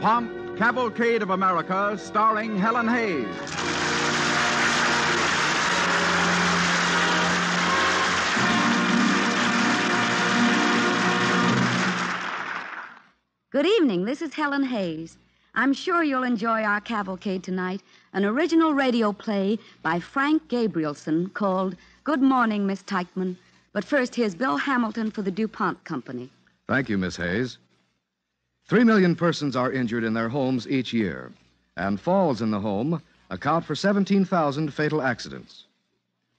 DuPont Cavalcade of America, starring Helen Hayes. Good evening. This is Helen Hayes. I'm sure you'll enjoy our cavalcade tonight, an original radio play by Frank Gabrielson called Good Morning, Miss Tyckman. But first, here's Bill Hamilton for the DuPont Company. Thank you, Miss Hayes. Three million persons are injured in their homes each year, and falls in the home account for 17,000 fatal accidents.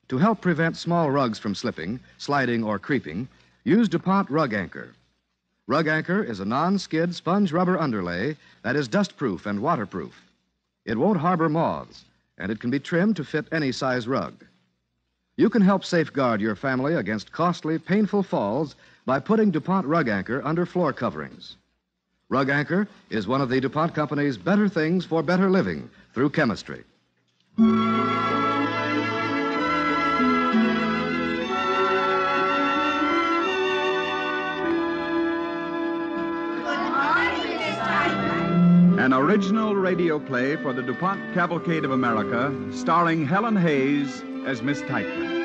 To help prevent small rugs from slipping, sliding, or creeping, use DuPont Rug Anchor. Rug Anchor is a non skid sponge rubber underlay that is dust-proof and waterproof. It won't harbor moths, and it can be trimmed to fit any size rug. You can help safeguard your family against costly, painful falls by putting DuPont Rug Anchor under floor coverings. Rug Anchor is one of the DuPont Company's better things for better living through chemistry. An original radio play for the DuPont Cavalcade of America, starring Helen Hayes as Miss Tyckman.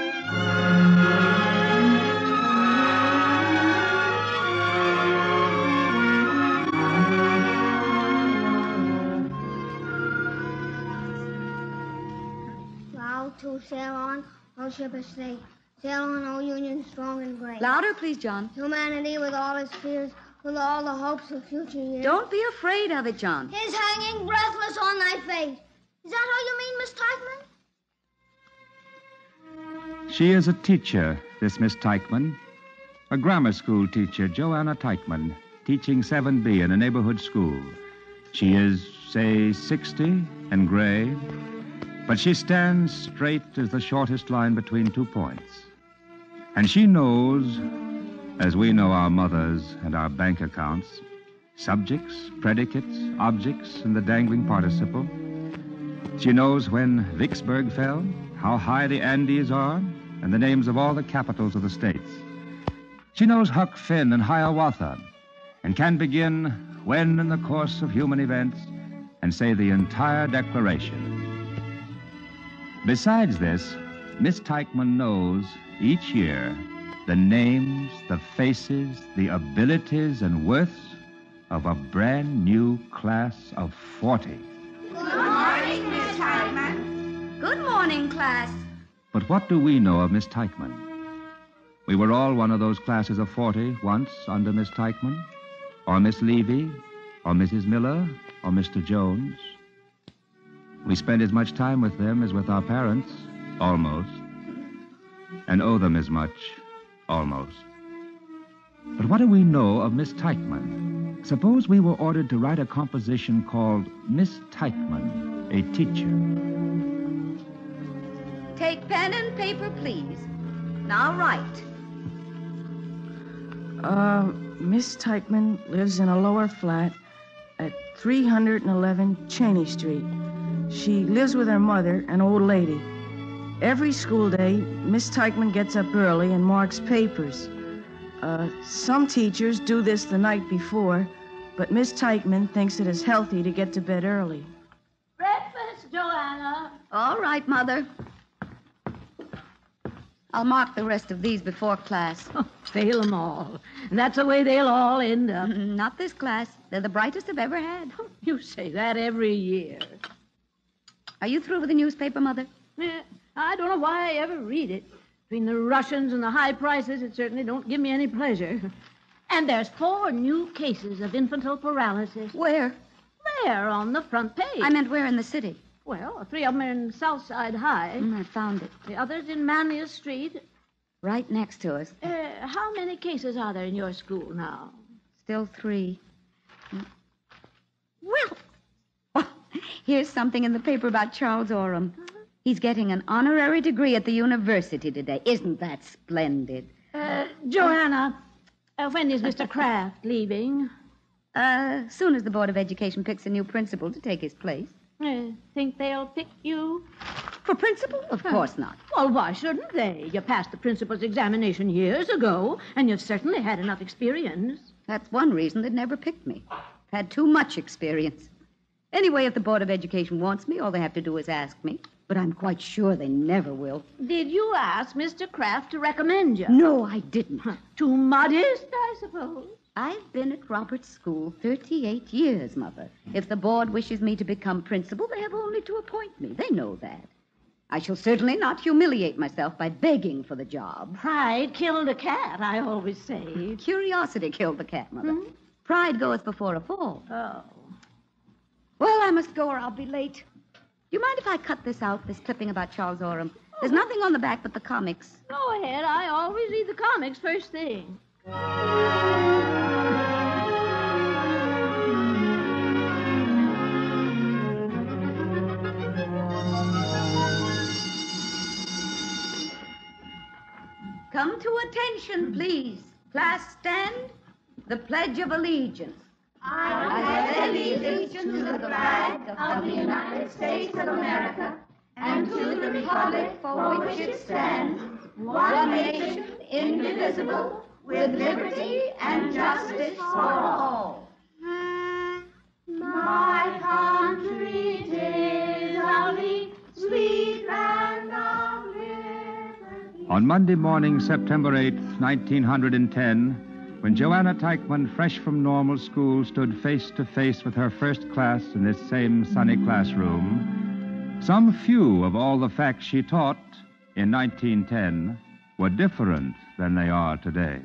Sail on, all ship a state. Sail on, all union strong and great. Louder, please, John. Humanity with all its fears, with all the hopes of future years. Don't be afraid of it, John. Is hanging breathless on thy face. Is that how you mean, Miss Tyckman? She is a teacher, this Miss Tyckman. A grammar school teacher, Joanna Tyckman, teaching 7B in a neighborhood school. She is, say, 60 and gray, but she stands straight as the shortest line between two points. And she knows, as we know our mothers and our bank accounts, subjects, predicates, objects, and the dangling participle. She knows when Vicksburg fell, how high the Andes are, and the names of all the capitals of the states. She knows Huck Finn and Hiawatha, and can begin when in the course of human events and say the entire declaration. Besides this, Miss Tyckman knows each year the names, the faces, the abilities, and worths of a brand new class of 40. Good morning, Miss Tyckman. Good morning, class. But what do we know of Miss Tyckman? We were all one of those classes of 40 once under Miss Tyckman, or Miss Levy, or Mrs. Miller, or Mr. Jones. We spend as much time with them as with our parents, almost, and owe them as much, almost. But what do we know of Miss Tyckman? Suppose we were ordered to write a composition called Miss Tyckman, a teacher. Take pen and paper, please. Now write. Uh, Miss Tyckman lives in a lower flat at 311 Cheney Street. She lives with her mother, an old lady. Every school day, Miss Tyckman gets up early and marks papers. Uh, some teachers do this the night before, but Miss Tyckman thinks it is healthy to get to bed early. Breakfast, Joanna. All right, Mother. I'll mark the rest of these before class. Fail them all. And that's the way they'll all end up. Not this class. They're the brightest I've ever had. You say that every year. Are you through with the newspaper, Mother? Eh, I don't know why I ever read it. Between the Russians and the high prices, it certainly don't give me any pleasure. And there's four new cases of infantile paralysis. Where? There, on the front page. I meant where in the city. Well, three of them are in Southside High. Mm, I found it. The others in Manlius Street. Right next to us. Uh, how many cases are there in your school now? Still three. Here's something in the paper about Charles Oram. He's getting an honorary degree at the university today. Isn't that splendid? Uh, Joanna, uh, when is Mr. Kraft leaving? Uh, soon as the Board of Education picks a new principal to take his place. Uh, think they'll pick you? For principal? Of course not. Well, why shouldn't they? You passed the principal's examination years ago, and you've certainly had enough experience. That's one reason they'd never picked me. Had too much experience. Anyway, if the Board of Education wants me, all they have to do is ask me. But I'm quite sure they never will. Did you ask Mr. Kraft to recommend you? No, I didn't. Too modest, I suppose. I've been at Robert's school 38 years, Mother. If the board wishes me to become principal, they have only to appoint me. They know that. I shall certainly not humiliate myself by begging for the job. Pride killed a cat, I always say. Curiosity killed the cat, Mother. Hmm? Pride goeth before a fall. Oh. Well, I must go or I'll be late. Do you mind if I cut this out, this clipping about Charles Oram? There's oh. nothing on the back but the comics. Go ahead. I always read the comics first thing. Come to attention, please. Class stand. The Pledge of Allegiance. I pledge allegiance to the flag of the United States of America and to the republic for which it stands, one nation, indivisible, with liberty and justice for all. My country is lovely, sweet land of liberty. On Monday morning, September 8th, 1910, when Joanna Tyckman, fresh from normal school, stood face to face with her first class in this same sunny classroom, some few of all the facts she taught in 1910 were different than they are today.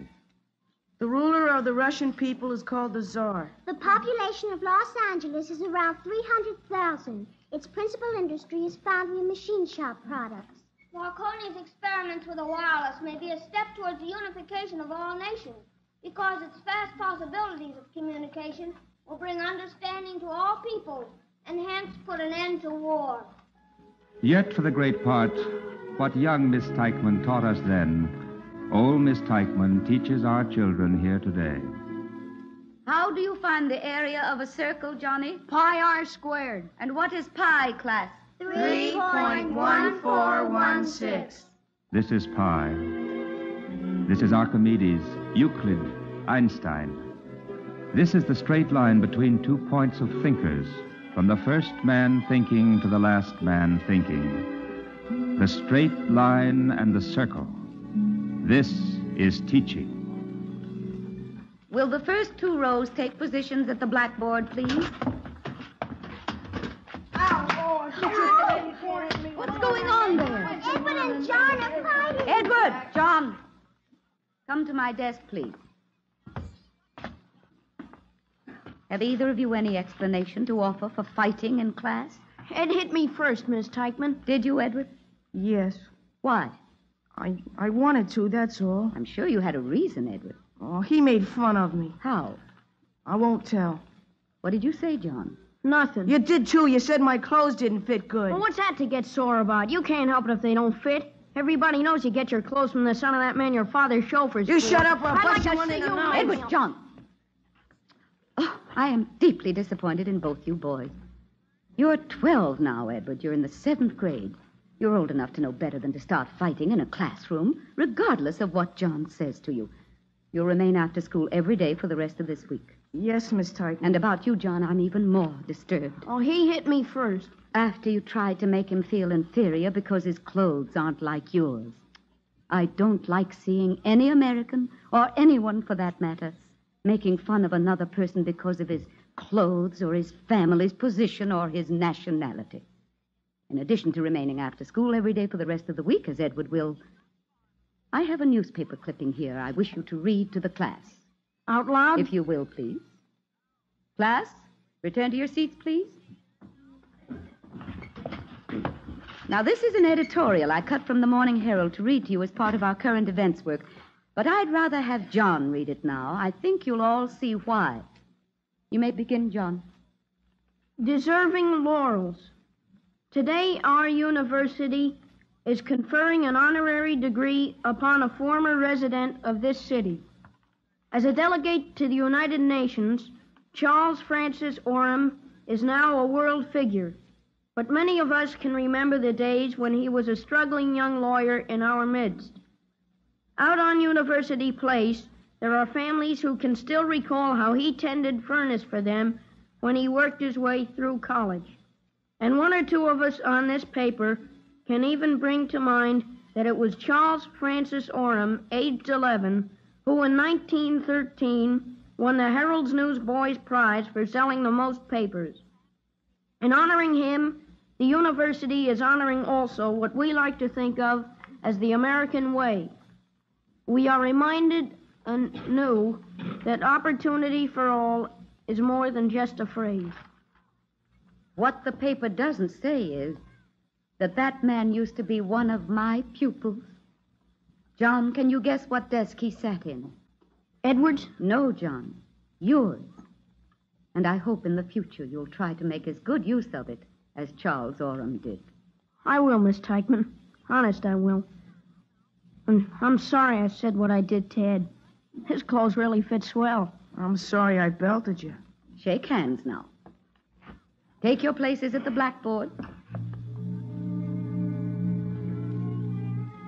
The ruler of the Russian people is called the Tsar. The population of Los Angeles is around 300,000. Its principal industry is foundry and machine shop products. Marconi's experiments with the wireless may be a step towards the unification of all nations because its vast possibilities of communication will bring understanding to all peoples and hence put an end to war. Yet, for the great part, what young Miss Tyckman taught us then, old Miss Tyckman teaches our children here today. How do you find the area of a circle, Johnny? Pi r squared. And what is pi, class? 3.1416. This is pi. This is Archimedes, Euclid, Einstein. This is the straight line between two points of thinkers, from the first man thinking to the last man thinking. The straight line and the circle. This is teaching. Will the first two rows take positions at the blackboard, please? What's going on there? Edward and John are fighting. Edward, John, come to my desk, please. Have either of you any explanation to offer for fighting in class? Ed hit me first, Miss Tyckman. Did you, Edward? Yes. Why? I, I wanted to, that's all. I'm sure you had a reason, Edward. Oh, he made fun of me. How? I won't tell. What did you say, John? Nothing. You did too. You said my clothes didn't fit good. Well, what's that to get sore about? You can't help it if they don't fit. Everybody knows you get your clothes from the son of that man your father chauffeurs. You for. shut up or I'll I'd bust like you to under see the nose. Edward, John. Oh, I am deeply disappointed in both you boys. You're 12 now, Edward. You're in the seventh grade. You're old enough to know better than to start fighting in a classroom, regardless of what John says to you. You'll remain after school every day for the rest of this week. Yes, Miss Tyckman. And about you, John, I'm even more disturbed. Oh, he hit me first. After you tried to make him feel inferior because his clothes aren't like yours. I don't like seeing any American, or anyone for that matter, making fun of another person because of his clothes or his family's position or his nationality. In addition to remaining after school every day for the rest of the week, as Edward will, I have a newspaper clipping here I wish you to read to the class. Out loud? If you will, please. Class, return to your seats, please. Now, this is an editorial I cut from the Morning Herald to read to you as part of our current events work. But I'd rather have John read it now. I think you'll all see why. You may begin, John. Deserving laurels. Today, our university is conferring an honorary degree upon a former resident of this city. As a delegate to the United Nations, Charles Francis Oram is now a world figure, but many of us can remember the days when he was a struggling young lawyer in our midst. Out on University Place, there are families who can still recall how he tended furnace for them when he worked his way through college. And one or two of us on this paper can even bring to mind that it was Charles Francis Oram, aged 11, who in 1913 won the Herald's Newsboys Prize for selling the most papers. In honoring him, the university is honoring also what we like to think of as the American way. We are reminded anew that opportunity for all is more than just a phrase. What the paper doesn't say is that that man used to be one of my pupils. John, can you guess what desk he sat in? Edwards? No, John. Yours. And I hope in the future you'll try to make as good use of it as Charles Oram did. I will, Miss Tyckman. Honest, I will. And I'm sorry I said what I did, Ted. His clothes really fit swell. I'm sorry I belted you. Shake hands now. Take your places at the blackboard.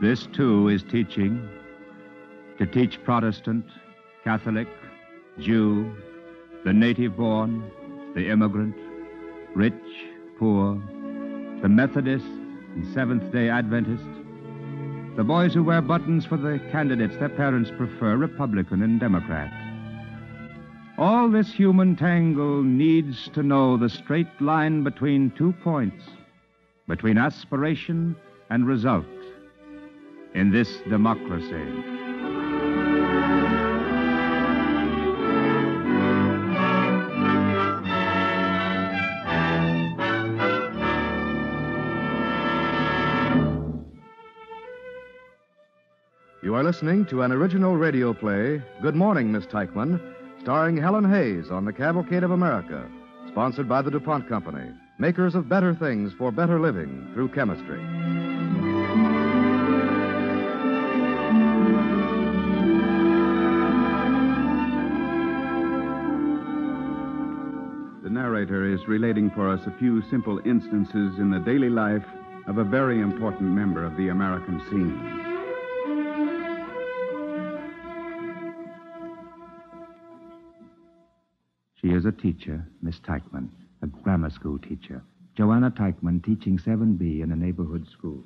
This, too, is teaching. To teach Protestant, Catholic, Jew, the native born, the immigrant, rich, poor, the Methodist and Seventh day Adventist, the boys who wear buttons for the candidates their parents prefer, Republican and Democrat. All this human tangle needs to know the straight line between two points, between aspiration and result in this democracy. You are listening to an original radio play, Good Morning, Miss Tyckman, starring Helen Hayes on the Cavalcade of America, sponsored by the DuPont Company, makers of better things for better living through chemistry. The narrator is relating for us a few simple instances in the daily life of a very important member of the American scene. She is a teacher, Miss Tyckman, a grammar school teacher. Joanna Tyckman teaching 7B in a neighborhood school.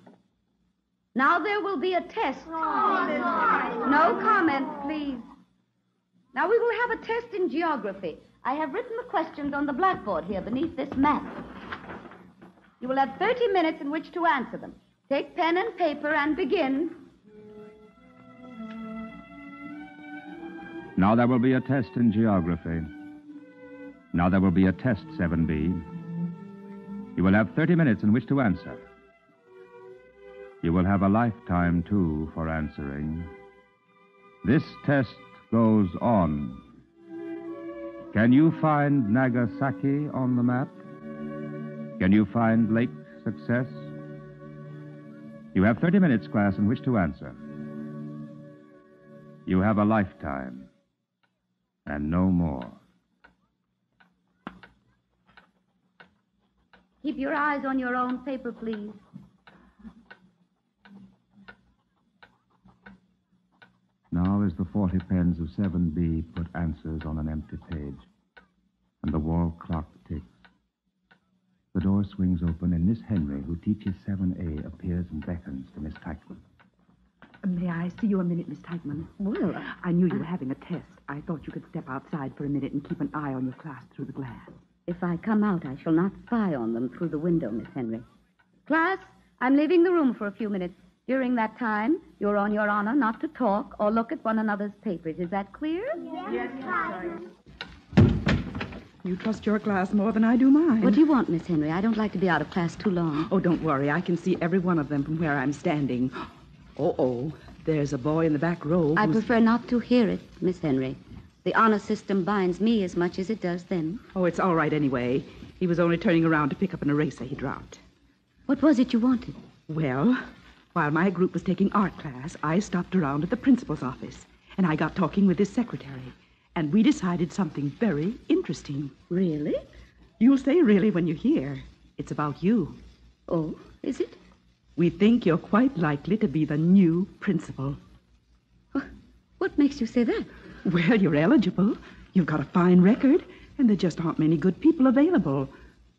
Now there will be a test. No comments, please. Now we will have a test in geography. I have written the questions on the blackboard here beneath this map. You will have 30 minutes in which to answer them. Take pen and paper and begin. Now there will be a test in geography. Now there will be a test, 7B. You will have 30 minutes in which to answer. You will have a lifetime, too, for answering. This test goes on. Can you find Nagasaki on the map? Can you find Lake Success? You have 30 minutes, class, in which to answer. You have a lifetime, and no more. Keep your eyes on your own paper, please. Now, as the 40 pens of 7B put answers on an empty page, and the wall clock ticks, the door swings open, and Miss Henry, who teaches 7A, appears and beckons to Miss Tyckman. May I see you a minute, Miss Tyckman? Well, I knew you were having a test. I thought you could step outside for a minute and keep an eye on your class through the glass. If I come out, I shall not spy on them through the window, Miss Henry. Class, I'm leaving the room for a few minutes. During that time, you're on your honor not to talk or look at one another's papers. Is that clear? Yes, yes class. You trust your class more than I do mine. What do you want, Miss Henry? I don't like to be out of class too long. Oh, don't worry. I can see every one of them from where I'm standing. Oh, oh. There's a boy in the back row. I who's- prefer not to hear it, Miss Henry. The honor system binds me as much as it does them. Oh, it's all right anyway. He was only turning around to pick up an eraser he dropped. What was it you wanted? Well, while my group was taking art class, I stopped around at the principal's office, and I got talking with his secretary, and we decided something very interesting. Really? You'll say really when you hear. It's about you. Oh, is it? We think you're quite likely to be the new principal. What makes you say that? Well, you're eligible. You've got a fine record, and there just aren't many good people available.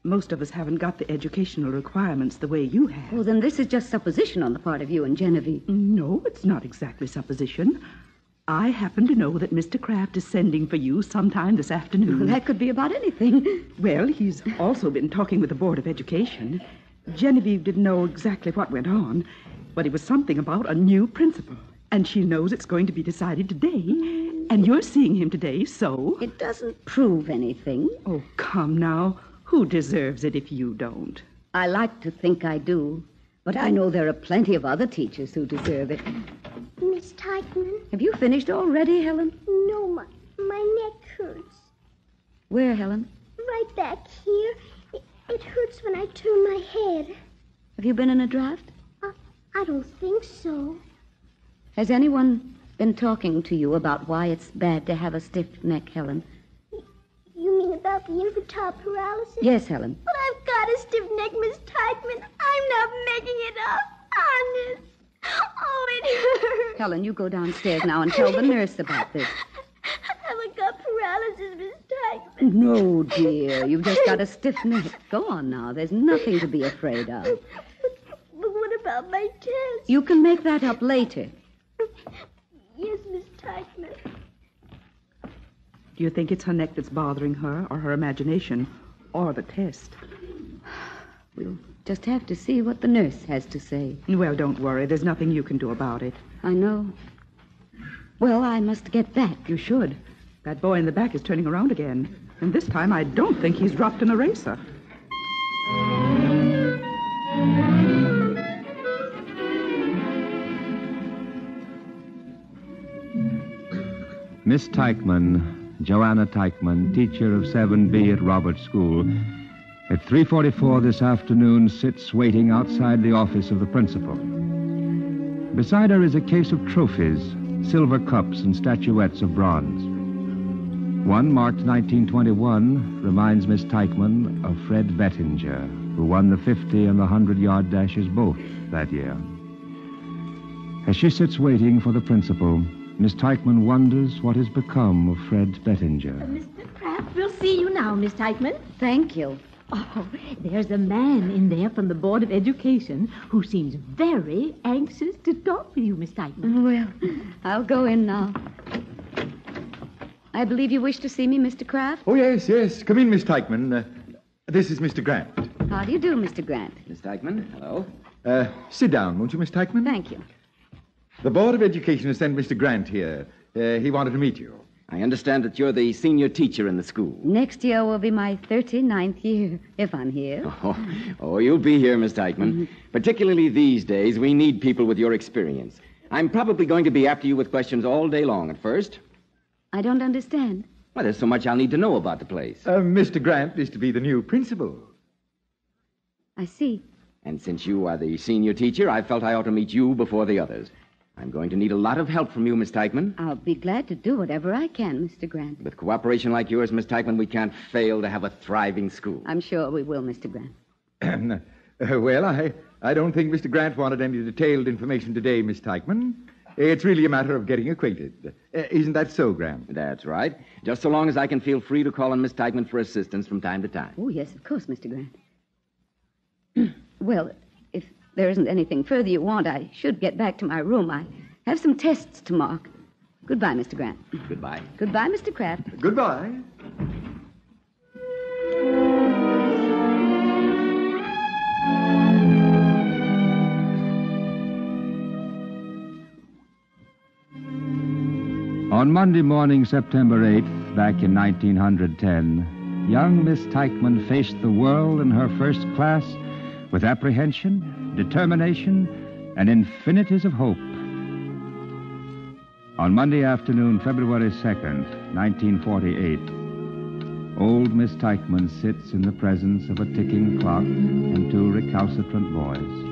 Most of us haven't got the educational requirements the way you have. Well, then this is just supposition on the part of you and Genevieve. No, it's not exactly supposition. I happen to know that Mr. Kraft is sending for you sometime this afternoon. Well, that could be about anything. Well, he's also been talking with the Board of Education. Genevieve didn't know exactly what went on, but it was something about a new principal. And she knows it's going to be decided today. And you're seeing him today, so. It doesn't prove anything. Oh, come now. Who deserves it if you don't? I like to think I do, but I know there are plenty of other teachers who deserve it. Miss Tyckman? Have you finished already, Helen? No, my, my neck hurts. Where, Helen? Right back here. It, it hurts when I turn my head. Have you been in a draft? I, I don't think so. Has anyone been talking to you about why it's bad to have a stiff neck, Helen? You mean about the infantile paralysis? Yes, Helen. But I've got a stiff neck, Miss Tyckman. I'm not making it up. Honest. Oh, it hurts. Helen, you go downstairs now and tell the nurse about this. I haven't got paralysis, Miss Tyckman. No, dear. You've just got a stiff neck. Go on now. There's nothing to be afraid of. But what about my test? You can make that up later. Yes, Miss Tyckman. Do you think it's her neck that's bothering her, or her imagination, or the test? We'll just have to see what the nurse has to say. Well, don't worry. There's nothing you can do about it. I know. Well, I must get back. You should. That boy in the back is turning around again. And this time I don't think he's dropped an eraser. Miss Tyckman, Joanna Tyckman, teacher of 7B at Roberts School, at 3:44 this afternoon sits waiting outside the office of the principal. Beside her is a case of trophies, silver cups and statuettes of bronze. One marked 1921 reminds Miss Tyckman of Fred Bettinger, who won the 50 and the 100-yard dashes both that year. As she sits waiting for the principal, Miss Tyckman wonders what has become of Fred Bettinger. Mr. Kraft, we'll see you now, Miss Tyckman. Thank you. Oh, there's a man in there from the Board of Education who seems very anxious to talk with you, Miss Tyckman. Well, I'll go in now. I believe you wish to see me, Mr. Kraft. Oh, yes, yes. Come in, Miss Tyckman. Uh, this is Mr. Grant. How do you do, Mr. Grant? Miss Tyckman, hello. Uh, sit down, won't you, Miss Tyckman? Thank you. The Board of Education has sent Mr. Grant here. Uh, he wanted to meet you. I understand that you're the senior teacher in the school. Next year will be my 39th year, if I'm here. Oh, oh you'll be here, Miss Tyckman. Particularly these days, we need people with your experience. I'm probably going to be after you with questions all day long at first. I don't understand. Well, there's so much I'll need to know about the place. Uh, Mr. Grant is to be the new principal. I see. And since you are the senior teacher, I felt I ought to meet you before the others. I'm going to need a lot of help from you, Miss Tyckman. I'll be glad to do whatever I can, Mr. Grant. With cooperation like yours, Miss Tyckman, we can't fail to have a thriving school. I'm sure we will, Mr. Grant. Uh, well, I, I don't think Mr. Grant wanted any detailed information today, Miss Tyckman. It's really a matter of getting acquainted. Uh, isn't that so, Grant? That's right. Just so long as I can feel free to call on Miss Tyckman for assistance from time to time. Oh, yes, of course, Mr. Grant. well, if there isn't anything further you want, I should get back to my room. I have some tests to mark. Goodbye, Mr. Grant. Goodbye. Goodbye, Mr. Kraft. Goodbye. On Monday morning, September 8th, back in 1910, young Miss Tyckman faced the world in her first class with apprehension, determination, and infinities of hope. On Monday afternoon, February 2nd, 1948, old Miss Tyckman sits in the presence of a ticking clock and two recalcitrant boys.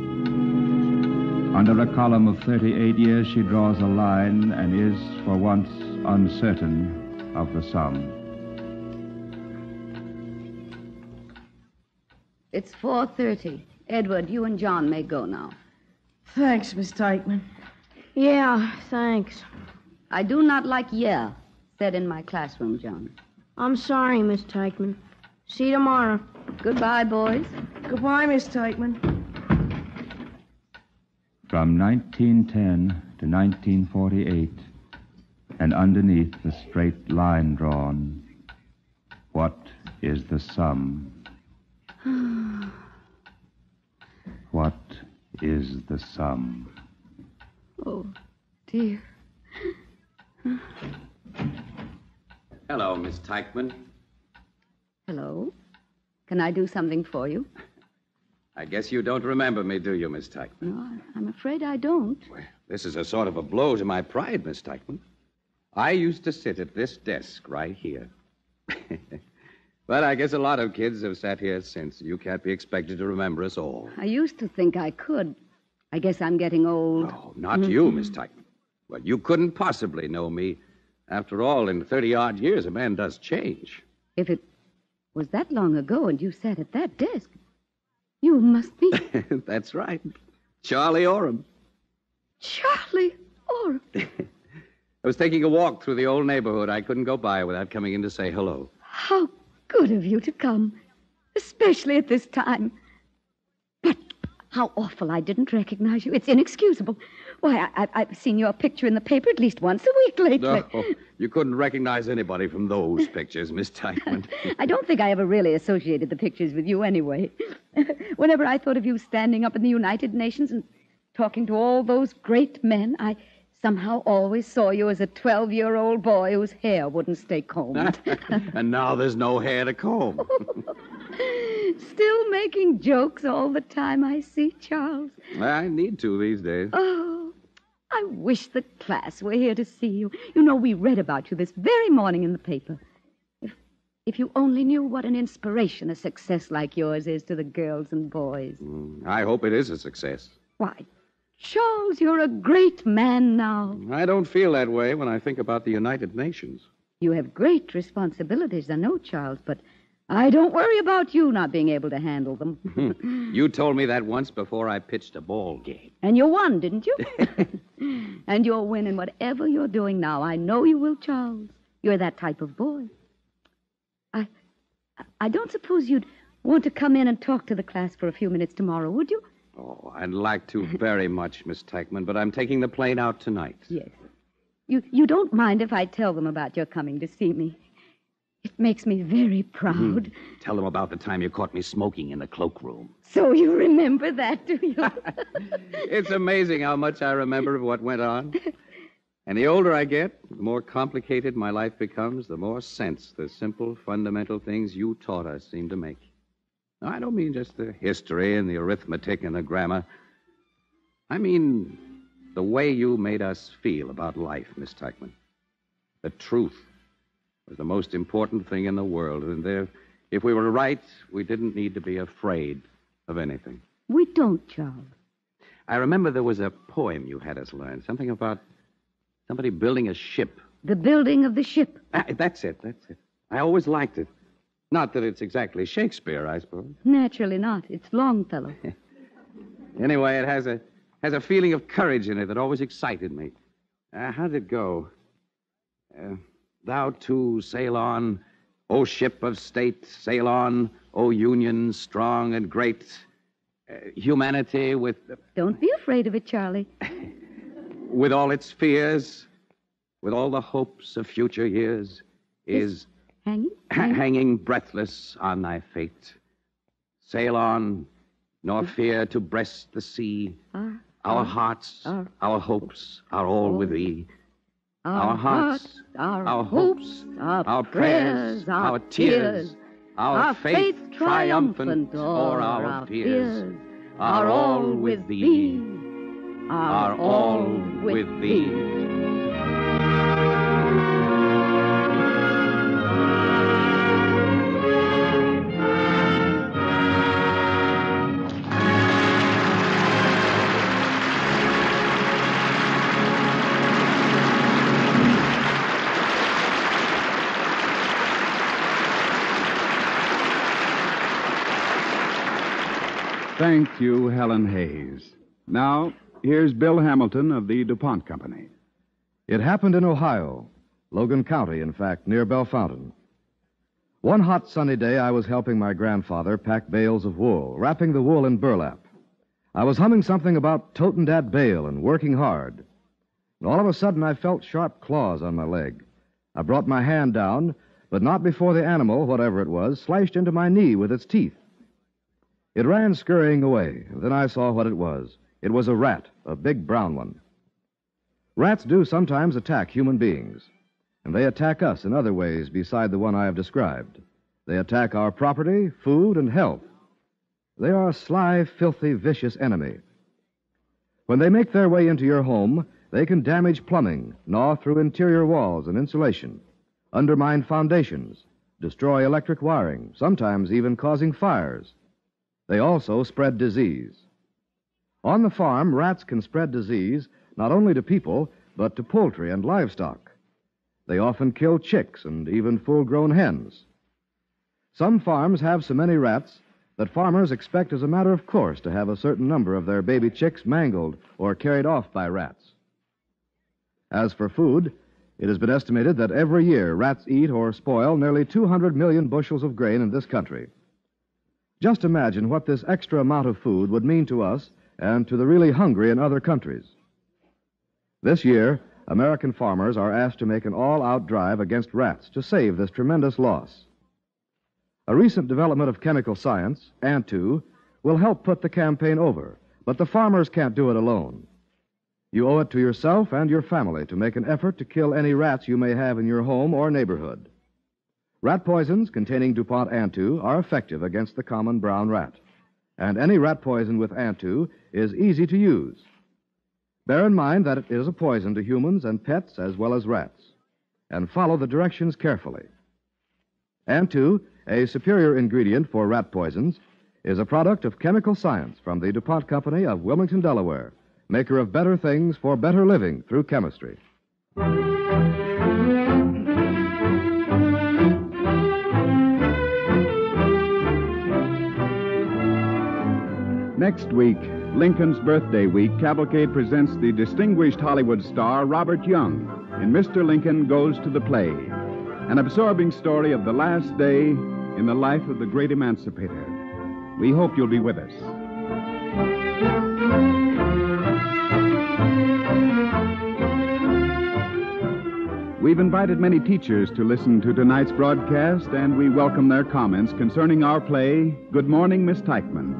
Under a column of 38 years, she draws a line and is, for once, uncertain of the sum. It's 4.30. Edward, you and John may go now. Thanks, Miss Tyckman. Yeah, thanks. I do not like yeah. said in my classroom, John. I'm sorry, Miss Tyckman. See you tomorrow. Goodbye, boys. Goodbye, Miss Tyckman. From 1910 to 1948, and underneath the straight line drawn, what is the sum? What is the sum? Oh, dear. Hello, Miss Tyckman. Hello. Can I do something for you? I guess you don't remember me, do you, Miss Tyckman? No, I- I'm afraid I don't. Well, this is a sort of a blow to my pride, Miss Tyckman. I used to sit at this desk right here. but I guess a lot of kids have sat here since. You can't be expected to remember us all. I used to think I could. I guess I'm getting old. Oh, not you, mm-hmm. Miss Tyckman. Well, you couldn't possibly know me. After all, in 30 odd years, a man does change. If it was that long ago and you sat at that desk, you must be That's right. Charlie Oram. Charlie Oram. I was taking a walk through the old neighborhood. I couldn't go by without coming in to say hello. How good of you to come, especially at this time. But how awful I didn't recognize you. It's inexcusable. Why, I, I, I've seen your picture in the paper at least once a week lately. No, you couldn't recognize anybody from those pictures, Miss Tyckman. I don't think I ever really associated the pictures with you anyway. Whenever I thought of you standing up in the United Nations and talking to all those great men, I somehow always saw you as a 12 year old boy whose hair wouldn't stay combed. and now there's no hair to comb. Still making jokes all the time, I see, Charles. I need to these days. Oh, I wish the class were here to see you. You know, we read about you this very morning in the paper. If, if you only knew what an inspiration a success like yours is to the girls and boys. Mm, I hope it is a success. Why, Charles, you're a great man now. I don't feel that way when I think about the United Nations. You have great responsibilities, I know, Charles, but I don't worry about you not being able to handle them. You told me that once before I pitched a ball game. And you won, didn't you? and you'll win in whatever you're doing now. I know you will, Charles. You're that type of boy. I I don't suppose you'd want to come in and talk to the class for a few minutes tomorrow, would you? Oh, I'd like to very much, Miss Tyckman, but I'm taking the plane out tonight. Yes. You you don't mind if I tell them about your coming to see me. It makes me very mm-hmm. proud. Tell them about the time you caught me smoking in the cloakroom. So you remember that, do you? It's amazing how much I remember of what went on. And the older I get, the more complicated my life becomes, the more sense the simple, fundamental things you taught us seem to make. I don't mean just the history and the arithmetic and the grammar. I mean the way you made us feel about life, Miss Tyckman. The truth was the most important thing in the world, and there, if we were right, we didn't need to be afraid of anything. we don't, Charles. I remember there was a poem you had us learn, something about somebody building a ship. The building of the ship. Ah, that's it, that's it. I always liked it. Not that it's exactly Shakespeare, I suppose. Naturally not. It's Longfellow. Anyway, it has a has a feeling of courage in it that always excited me. Uh, how did it go? Uh, Thou too sail on, O ship of state, sail on, O Union strong and great. Uh, humanity with Don't be afraid of it, Charlie. with all its fears, with all the hopes of future years, is Hanging? ha- hanging breathless on thy fate. Sail on, nor fear to breast the sea. Our, Our hearts, our- our hopes are all with thee. our, Our hearts, our, our hopes, our, prayers, our tears, our our faith triumphant o'er our fears, are all with thee, are all with thee. Thank you, Helen Hayes. Now, here's Bill Hamilton of the DuPont Company. It happened in Ohio. Logan County, in fact, near Bellefontaine. One hot sunny day, I was helping my grandfather pack bales of wool, wrapping the wool in burlap. I was humming something about totin' dat bale and working hard. And all of a sudden, I felt sharp claws on my leg. I brought my hand down, but not before the animal, whatever it was, slashed into my knee with its teeth. It ran scurrying away. Then I saw what it was. It was a rat, a big brown one. Rats do sometimes attack human beings, and they attack us in other ways beside the one I have described. They attack our property, food, and health. They are a sly, filthy, vicious enemy. When they make their way into your home, they can damage plumbing, gnaw through interior walls and insulation, undermine foundations, destroy electric wiring, sometimes even causing fires. They also spread disease. On the farm, rats can spread disease not only to people, but to poultry and livestock. They often kill chicks and even full grown hens. Some farms have so many rats that farmers expect as a matter of course to have a certain number of their baby chicks mangled or carried off by rats. As for food, it has been estimated that every year rats eat or spoil nearly 200 million bushels of grain in this country. Just imagine what this extra amount of food would mean to us and to the really hungry in other countries. This year, American farmers are asked to make an all out drive against rats to save this tremendous loss. A recent development of chemical science, ANTU, will help put the campaign over, but the farmers can't do it alone. You owe it to yourself and your family to make an effort to kill any rats you may have in your home or neighborhood. Rat poisons containing DuPont Antu are effective against the common brown rat, and any rat poison with Antu is easy to use. Bear in mind that it is a poison to humans and pets as well as rats, and follow the directions carefully. Antu, a superior ingredient for rat poisons, is a product of chemical science from the DuPont Company of Wilmington, Delaware, maker of better things for better living through chemistry. Next week, Lincoln's birthday week, Cavalcade presents the distinguished Hollywood star Robert Young in Mr. Lincoln Goes to the Play, an absorbing story of the last day in the life of the great emancipator. We hope you'll be with us. We've invited many teachers to listen to tonight's broadcast, and we welcome their comments concerning our play, Good Morning, Miss Tyckman.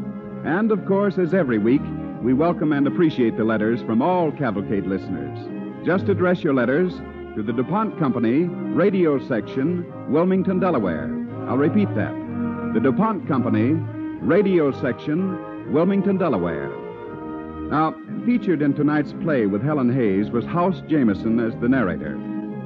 And, of course, as every week, we welcome and appreciate the letters from all Cavalcade listeners. Just address your letters to the DuPont Company, Radio Section, Wilmington, Delaware. I'll repeat that. The DuPont Company, Radio Section, Wilmington, Delaware. Now, featured in tonight's play with Helen Hayes was House Jameson as the narrator.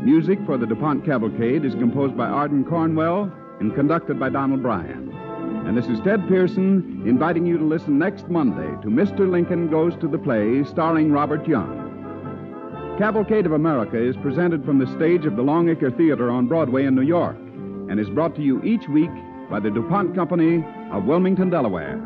Music for the DuPont Cavalcade is composed by Ardon Cornwell and conducted by Donald Bryan. And this is Ted Pearson inviting you to listen next Monday to Mr. Lincoln Goes to the Play, starring Robert Young. Cavalcade of America is presented from the stage of the Longacre Theater on Broadway in New York and is brought to you each week by the DuPont Company of Wilmington, Delaware.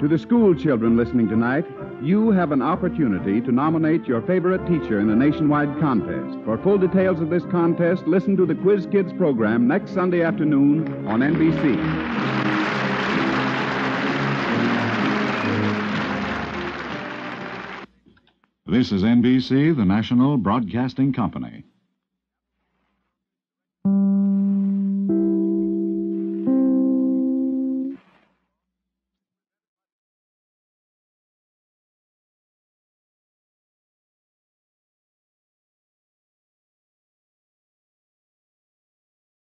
To the school children listening tonight, you have an opportunity to nominate your favorite teacher in a nationwide contest. For full details of this contest, listen to the Quiz Kids program next Sunday afternoon on NBC. This is NBC, the national broadcasting company.